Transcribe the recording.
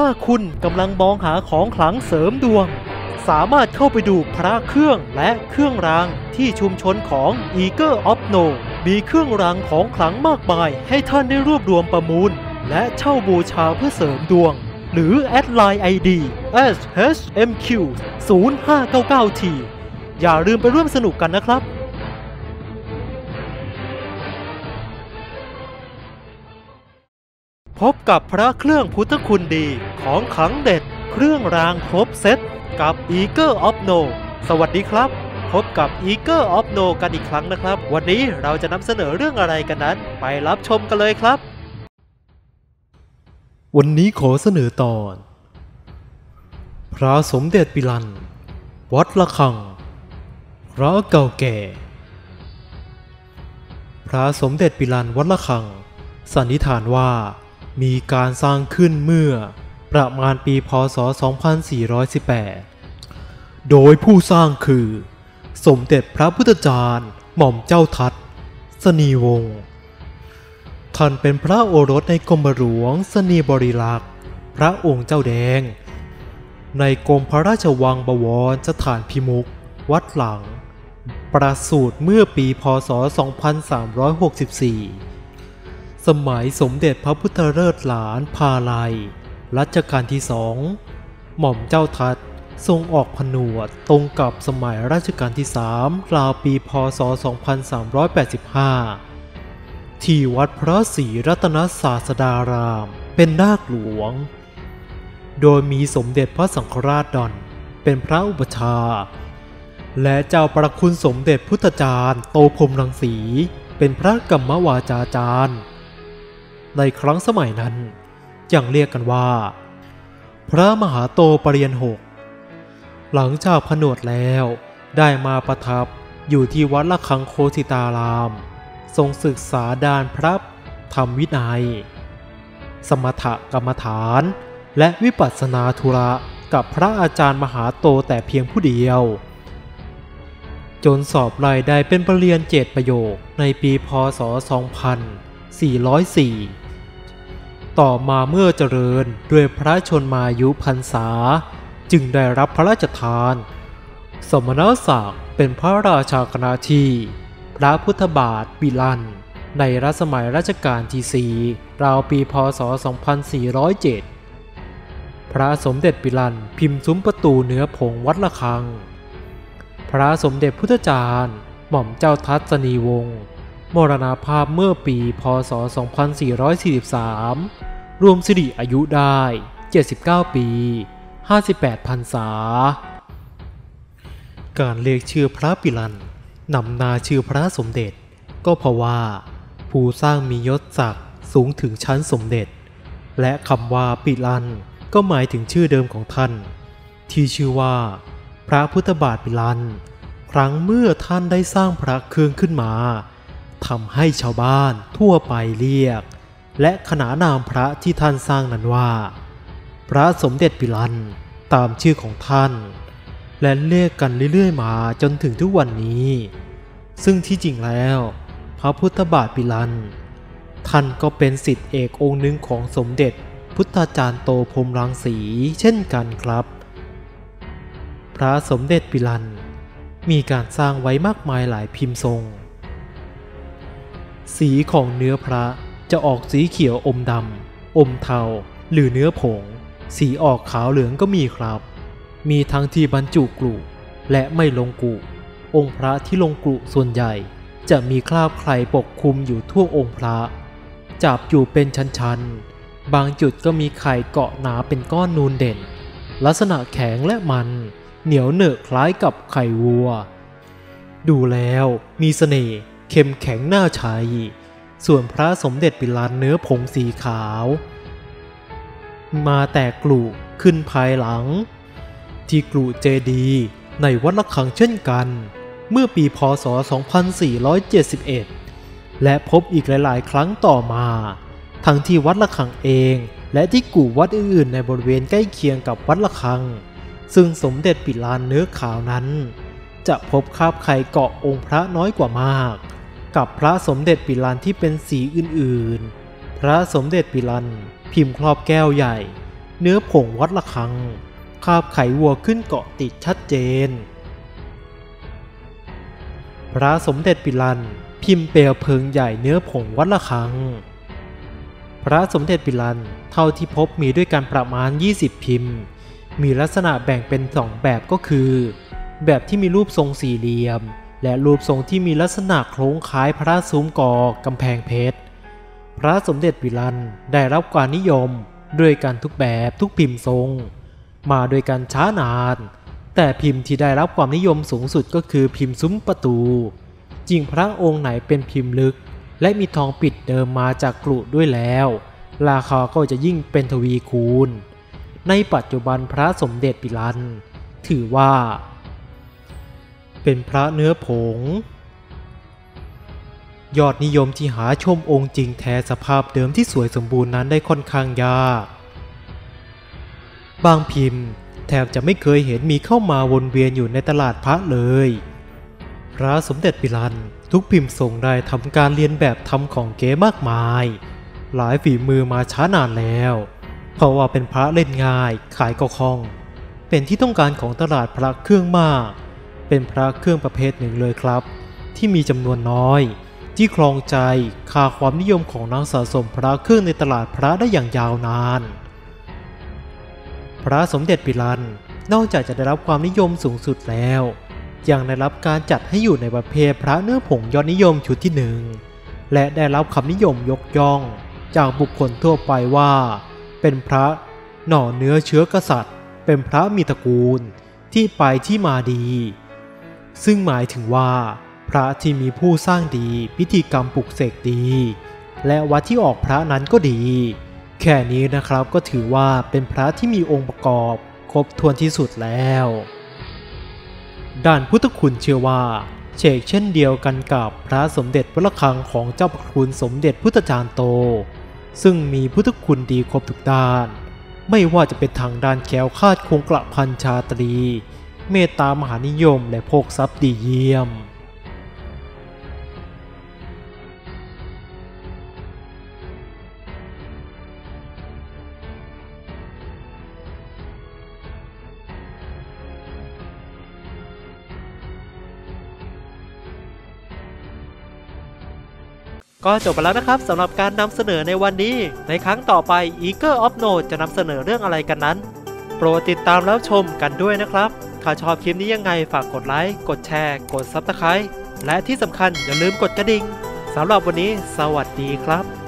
ถ้าคุณกำลังมองหาของขลังเสริมดวง สามารถเข้าไปดูพระเครื่องและเครื่องรางที่ชุมชนของ Eager of No มีเครื่องรางของขลังมากมาย ให้ท่านได้รวบรวมประมูล และเช่าบูชาเพื่อเสริมดวง หรือแอดไลน์ ID shmq 0599t อย่าลืมไปร่วมสนุกกันนะครับ พบกับพระเครื่องพุทธคุณดีของขังเด็ด เครื่องรางครบเซตกับ Eager of No สวัสดีครับ พบกับ Eager of No กันอีกครั้งนะครับ วันนี้เราจะนำเสนอเรื่องอะไรกันนั้น ไปรับชมกันเลยครับ วันนี้ขอเสนอตอน พระสมเด็จปิลัน วัดละคัง พระเก่าแก่ พระสมเด็จปิลันวัดละคัง สันนิษฐานว่า มีการสร้างขึ้นเมื่อประมาณปีพศ 2418 โดยผู้สร้างคือ สมเด็จพระพุทธจารย์หม่อมเจ้าทัตสนีวงศ์ท่านเป็นพระโอรสในกรมหลวงสนีบริลักษ์พระองค์เจ้าแดง ในกรมพระราชวังบวรสถานพิมุก วัดหลัง ประสูติเมื่อปีพศ 2364 สมัยสมเด็จพระพุทธเลิศหลานพาลัย รัชกาลที่สองหม่อมเจ้าทัตทรงออกผนวดตรงกับสมัยรัชกาลที่สามราวปีพศ 2385 ที่วัดพระศรีรัตนศาสดาราม เป็นนาคหลวง โดยมีสมเด็จพระสังฆราชดอนเป็นพระอุปชฌาย์และเจ้าประคุณสมเด็จพุทธจารย์ โตพรมรังสี เป็นพระกรรมวาจาจารย์ ในครั้งสมัยนั้นยังเรียกกันว่า พระมหาโตปรริยนหก หลังจากผนวดแล้วได้มาประทับอยู่ที่วัดละคังโคสิตาราม ทรงศึกษาดานพระธรรมวินัย สมถกรรมฐาน และวิปัสสนาธุระกับพระอาจารย์มหาโตแต่เพียงผู้เดียว จนสอบรายได้เป็นปรริญญาเจ็ดประโยคในปีพศ 2404 ต่อมาเมื่อเจริญด้วยพระชนมายุพรรษา จึงได้รับพระราชทาน สมณศักดิ์เป็นพระราชาคณาที่ พระพุทธบาทปิลัน ในรัชสมัยรัชกาลที่4ราวปีพศ 2407 พระสมเด็จปิลันพิมพ์ซุ้มประตูเหนือผงวัดละคัง พระสมเด็จพุทธจารย์ หม่อมเจ้าทัศนีวงศ์ มรณาภาพเมื่อปี พศ 2443 รวมสิริอายุได้ 79 ปี 58พรรษา การเรียกชื่อพระปิลันนำนาชื่อพระสมเด็จ ก็เพราะว่า ผู้สร้างมียศศักดิ์สูงถึงชั้นสมเด็จ และคำว่าปิลันก็หมายถึงชื่อเดิมของท่าน ที่ชื่อว่า พระพุทธบาทปิลันครั้งเมื่อท่านได้สร้างพระเครื่องขึ้นมา ทำให้ชาวบ้านทั่วไปเรียก และขนานามพระที่ท่านสร้างนั้นว่า พระสมเด็จปิลันตามชื่อของท่าน และเรียกกันเรื่อยๆมาจนถึงทุกวันนี้ ซึ่งที่จริงแล้ว พระพุทธบาทปิลัน ท่านก็เป็นสิทธิเอกองค์หนึ่งของสมเด็จพุทธาจารย์โตพรมรังสีเช่นกันครับ พระสมเด็จปิลันมีการสร้างไว้มากมายหลายพิมพ์ทรง สีของเนื้อพระจะออกสีเขียวอมดำอมเทา หรือเนื้อผง สีออกขาวเหลืองก็มีครับ มีทั้งที่บรรจุกลุและไม่ลงกุองค์พระที่ลงกลุส่วนใหญ่ จะมีคราบใครปกคลุมอยู่ทั่วองค์พระ จับอยู่เป็นชั้นๆ บางจุดก็มีไข่เกาะหนาเป็นก้อนนูนเด่น ลักษณะแข็งและมัน เหนียวเหนอะคล้ายกับไข่วัว ดูแล้วมีเสน่ห์ เข้มแข็งน่าใช้ส่วนพระสมเด็จปิลานเนื้อผงสีขาว มาแต่กลุขึ้นภายหลัง ที่กลุเจดีในวัดละคังเช่นกัน เมื่อปีพศ 2471 และพบอีกหลาย ๆ ครั้งต่อมา ทั้งที่วัดละคังเองและที่กู่วัดอื่นๆในบริเวณใกล้เคียงกับวัดละคัง ซึ่งสมเด็จปิลานเนื้อขาวนั้น จะพบคราบไข่เกาะองค์พระน้อยกว่ามาก กับพระสมเด็จปิลานที่เป็นสีอื่นๆ พระสมเด็จปิลันพิมพ์ครอบแก้วใหญ่ เนื้อผงวัดระฆัง คาบไขวัวขึ้นเกาะติดชัดเจน พระสมเด็จปิลันพิมพ์เปลวเพลิงใหญ่เนื้อผงวัดระฆัง พระสมเด็จปิลันเท่าที่พบมีด้วยกันประมาณ 20 พิมพ์ มีลักษณะแบ่งเป็นสองแบบก็คือ แบบที่มีรูปทรงสี่เหลี่ยม และรูปทรงที่มีลักษณะโครงคล้ายพระซุ้มกอกำแพงเพชร พระสมเด็จปิลันได้รับความนิยมด้วยกันทุกแบบทุกพิมพ์ทรง มาโดยกันช้านาน แต่พิมพ์ที่ได้รับความนิยมสูงสุดก็คือพิมพ์ซุ้มประตู จริงพระองค์ไหนเป็นพิมพ์ลึก และมีทองปิดเดิมมาจากกรุด้วยแล้ว ราคาก็จะยิ่งเป็นทวีคูณ ในปัจจุบันพระสมเด็จปิลัน ถือว่า เป็นพระเนื้อผง ยอดนิยมที่หาชมองค์จริงแท้สภาพเดิมที่สวยสมบูรณ์นั้นได้ค่อนข้างยาก บางพิมพ์แทบจะไม่เคยเห็นมีเข้ามาวนเวียนอยู่ในตลาดพระเลย พระสมเด็จปิลันทุกพิมพ์ทรงได้ทำการเรียนแบบทำของเก๋มากมาย หลายฝีมือมาช้านานแล้ว เพราะว่าเป็นพระเล่นง่ายขายก็คล่อง เป็นที่ต้องการของตลาดพระเครื่องมาก เป็นพระเครื่องประเภทหนึ่งเลยครับ ที่มีจำนวนน้อย ที่ครองใจคาความนิยมของนักสะสมพระเครื่องในตลาดพระได้อย่างยาวนาน พระสมเด็จปิลันนอกจากจะได้รับความนิยมสูงสุดแล้ว ยังได้รับการจัดให้อยู่ในประเภทพระเนื้อผงยอดนิยมชุดที่หนึ่งและได้รับคำนิยมยกย่อง จากบุคคลทั่วไปว่า เป็นพระหน่อเนื้อเชื้อกษัตริย์ เป็นพระมีตระกูลที่ไปที่มาดี ซึ่งหมายถึงว่า พระที่มีผู้สร้างดีพิธีกรรมปลุกเสกดี และวัดที่ออกพระนั้นก็ดี แค่นี้นะครับก็ถือว่าเป็นพระที่มีองค์ประกอบ ครบถ้วนที่สุดแล้ว ด้านพุทธคุณเชื่อว่าเชกเช่นเดียวกันกับพระสมเด็จพระคังของเจ้าพระคุณสมเด็จพุทธจารย์โต ซึ่งมีพุทธคุณดีครบทุกด้าน ไม่ว่าจะเป็นทางด้านแคล้วคาดคงกระพันชาตรี เมตตามหานิยมและโภคทรัพย์ดีเยี่ยมก็จบไปแล้วนะครับสำหรับการนำเสนอในวันนี้ ในครั้งต่อไป Eager of Note จะนำเสนอเรื่องอะไรกันนั้น โปรดติดตามแล้วชมกันด้วยนะครับ ถ้าชอบคลิปนี้ยังไงฝากกดไลค์ กดแชร์ กด Subscribe และที่สำคัญอย่าลืมกดกระดิ่งสำหรับวันนี้ สวัสดีครับ